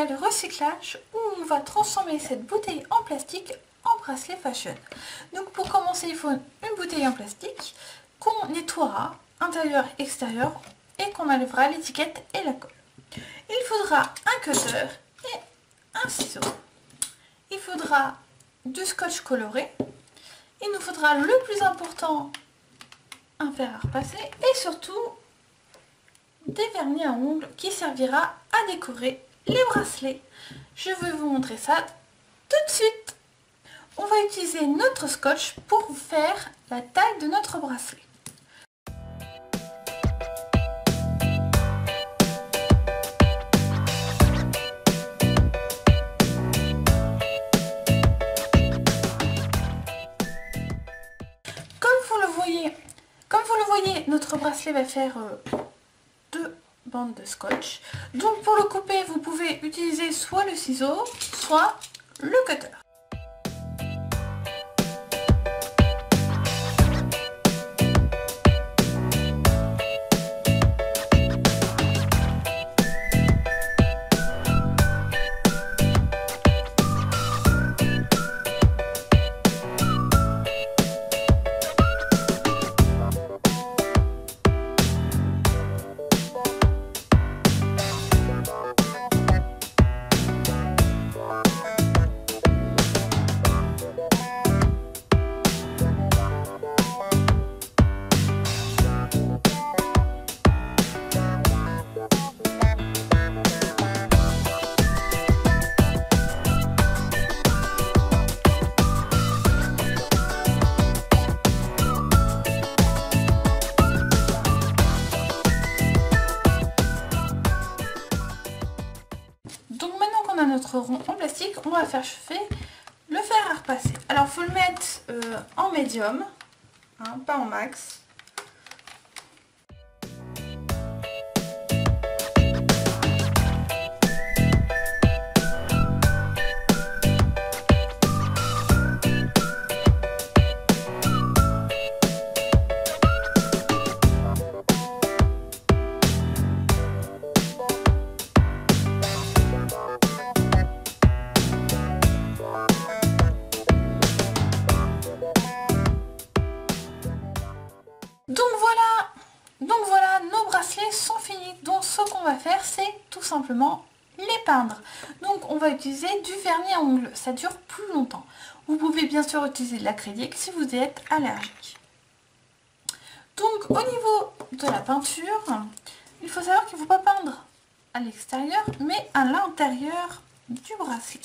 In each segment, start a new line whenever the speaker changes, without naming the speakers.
tutoriel recyclage où on va transformer cette bouteille en plastique en bracelet fashion. Donc pour commencer, il faut une bouteille en plastique qu'on nettoiera intérieur extérieur et qu'on enlèvera l'étiquette et la colle. Il faudra un cutter et un ciseau. Il faudra du scotch coloré. Il nous faudra le plus important, un fer à repasser et surtout des vernis à ongles qui servira à décorer les bracelets. Je vais vous montrer ça tout de suite. On va utiliser notre scotch pour faire la taille de notre bracelet. Comme vous le voyez, comme vous le voyez, notre bracelet va faire euh, deux bandes de scotch. Donc pour le couper, vous pouvez utiliser soit le ciseau, soit le cutter. Qu'on a notre rond en plastique, on va faire chauffer le fer à repasser. Alors faut le mettre euh, en médium, hein, pas en max. Qu'on va faire, c'est tout simplement les peindre. Donc on va utiliser du vernis à ongles, ça dure plus longtemps. Vous pouvez bien sûr utiliser de l'acrylique si vous êtes allergique. Donc au niveau de la peinture, il faut savoir qu'il ne faut pas peindre à l'extérieur, mais à l'intérieur du bracelet.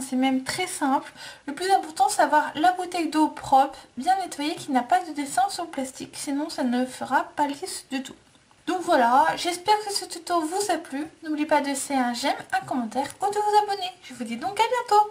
C'est même très simple. Le plus important c'est d'avoir la bouteille d'eau propre, bien nettoyée, qui n'a pas de dessin sur le plastique, sinon ça ne fera pas lisse du tout. Donc voilà, j'espère que ce tuto vous a plu. N'oubliez pas de laisser un j'aime, un commentaire ou de vous abonner. Je vous dis donc à bientôt